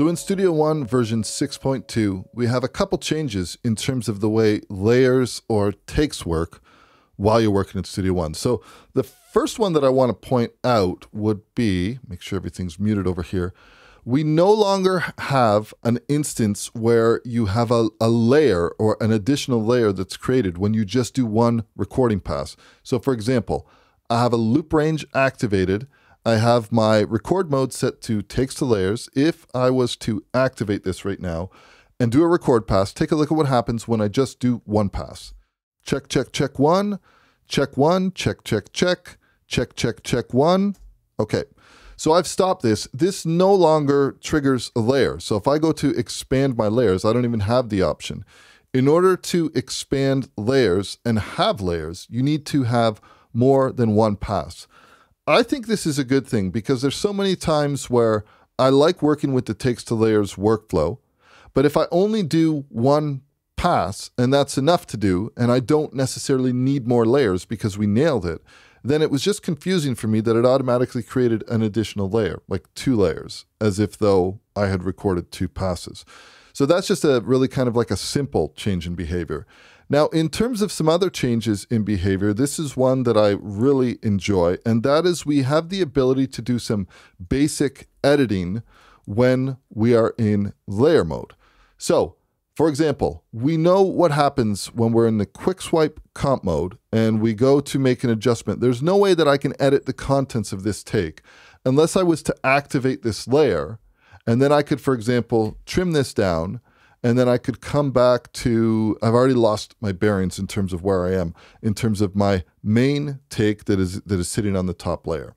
So in Studio One version 6.2, we have a couple changes in terms of the way layers or takes work while you're working in Studio One. So the first one that I want to point out would be, make sure everything's muted over here. We no longer have an instance where you have a, a layer or an additional layer that's created when you just do one recording pass. So for example, I have a loop range activated I have my record mode set to takes to layers. If I was to activate this right now and do a record pass, take a look at what happens when I just do one pass. Check, check, check one, check one, check, check, check, check, check, check one. Okay. So I've stopped this. This no longer triggers a layer. So if I go to expand my layers, I don't even have the option. In order to expand layers and have layers, you need to have more than one pass. I think this is a good thing because there's so many times where I like working with the takes to layers workflow, but if I only do one pass and that's enough to do, and I don't necessarily need more layers because we nailed it, then it was just confusing for me that it automatically created an additional layer, like two layers, as if though I had recorded two passes. So that's just a really kind of like a simple change in behavior. Now, in terms of some other changes in behavior, this is one that I really enjoy, and that is we have the ability to do some basic editing when we are in layer mode. So, for example, we know what happens when we're in the quick swipe comp mode and we go to make an adjustment. There's no way that I can edit the contents of this take unless I was to activate this layer. And then I could, for example, trim this down and then I could come back to I've already lost my bearings in terms of where I am in terms of my main take that is that is sitting on the top layer.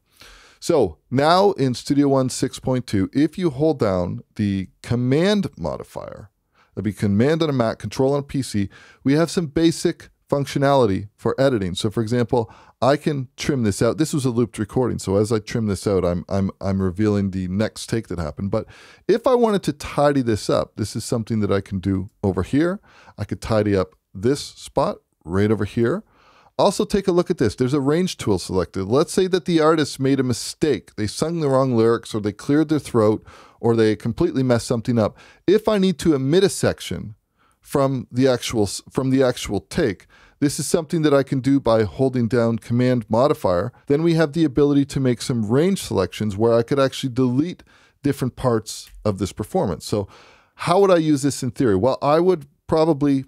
So now in Studio One 6.2, if you hold down the command modifier, that'd be command on a Mac, control on a PC, we have some basic functionality for editing. So for example, I can trim this out. This was a looped recording, so as I trim this out, I'm I'm I'm revealing the next take that happened. But if I wanted to tidy this up, this is something that I can do over here. I could tidy up this spot right over here. Also, take a look at this. There's a range tool selected. Let's say that the artist made a mistake. They sung the wrong lyrics, or they cleared their throat, or they completely messed something up. If I need to omit a section from the actual from the actual take, this is something that I can do by holding down command modifier. Then we have the ability to make some range selections where I could actually delete different parts of this performance. So how would I use this in theory? Well, I would probably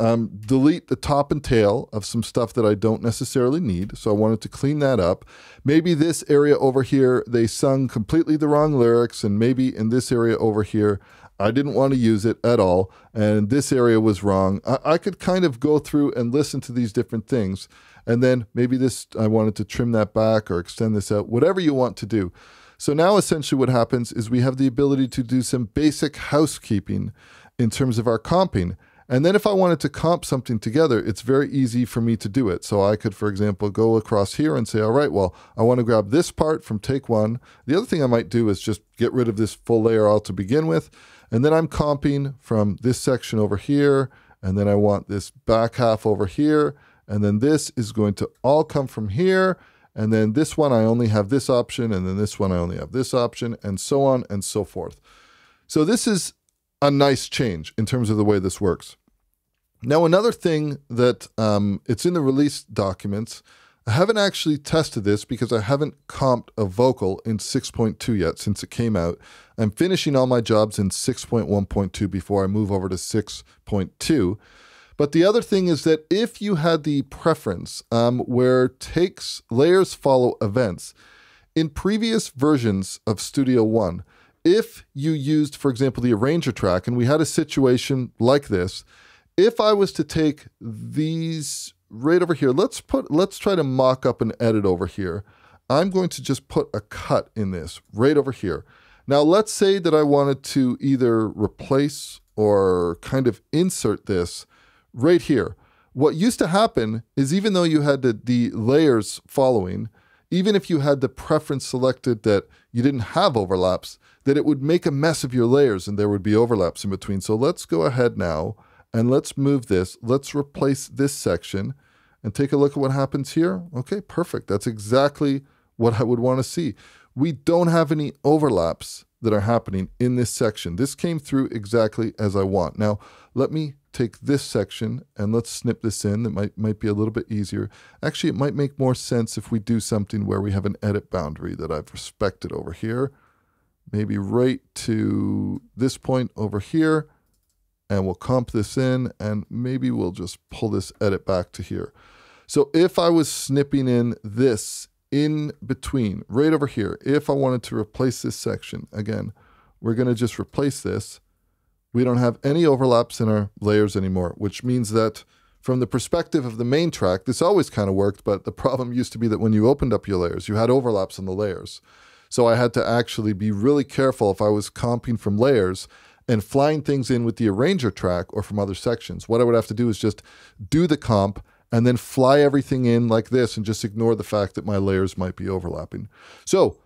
um, delete the top and tail of some stuff that I don't necessarily need. So I wanted to clean that up. Maybe this area over here, they sung completely the wrong lyrics. And maybe in this area over here, I didn't want to use it at all, and this area was wrong. I, I, could kind of go through and listen to these different things, and then maybe this, I wanted to trim that back or extend this out, whatever you want to do. So now essentially what happens is we have the ability to do some basic housekeeping in terms of our comping. And then if I wanted to comp something together, it's very easy for me to do it. So I could, for example, go across here and say, all right, well, I want to grab this part from take one. The other thing I might do is just get rid of this full layer all to begin with. And then I'm comping from this section over here, and then I want this back half over here, and then this is going to all come from here, and then this one I only have this option, and then this one I only have this option, and so on and so forth. So this is a nice change in terms of the way this works. Now, another thing that um, it's in the release documents I haven't actually tested this because I haven't comped a vocal in 6.2 yet since it came out. I'm finishing all my jobs in 6.1.2 before I move over to 6.2. But the other thing is that if you had the preference um, where takes layers follow events, in previous versions of Studio One, if you used, for example, the arranger track, and we had a situation like this, if I was to take these right over here, let's put let's try to mock up an edit over here. I'm going to just put a cut in this right over here. Now let's say that I wanted to either replace or kind of insert this right here. What used to happen is even though you had the, the layers following, even if you had the preference selected that you didn't have overlaps, that it would make a mess of your layers and there would be overlaps in between. So let's go ahead now and let's move this. Let's replace this section and take a look at what happens here. Okay, perfect. That's exactly what I would want to see. We don't have any overlaps that are happening in this section. This came through exactly as I want. Now, let me take this section and let's snip this in. That might, might be a little bit easier. Actually, it might make more sense if we do something where we have an edit boundary that I've respected over here. Maybe right to this point over here. And we'll comp this in and maybe we'll just pull this edit back to here. So if I was snipping in this in between, right over here, if I wanted to replace this section, again, we're going to just replace this we don't have any overlaps in our layers anymore, which means that from the perspective of the main track, this always kind of worked, but the problem used to be that when you opened up your layers, you had overlaps in the layers. So I had to actually be really careful if I was comping from layers and flying things in with the arranger track or from other sections. What I would have to do is just do the comp and then fly everything in like this and just ignore the fact that my layers might be overlapping. So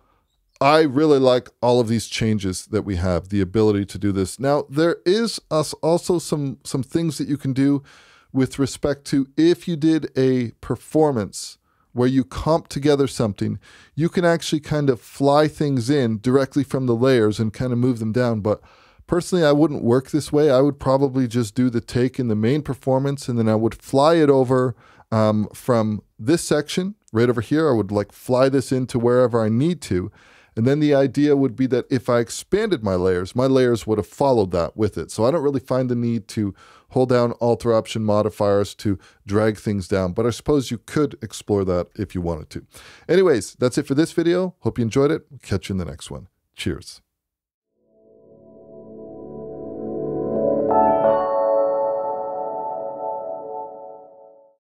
I really like all of these changes that we have, the ability to do this. Now, there is us also some, some things that you can do with respect to if you did a performance where you comp together something, you can actually kind of fly things in directly from the layers and kind of move them down. But personally, I wouldn't work this way. I would probably just do the take in the main performance and then I would fly it over um, from this section right over here. I would like fly this into wherever I need to. And then the idea would be that if I expanded my layers, my layers would have followed that with it. So I don't really find the need to hold down Alt Option modifiers to drag things down, but I suppose you could explore that if you wanted to. Anyways, that's it for this video. Hope you enjoyed it. Catch you in the next one. Cheers.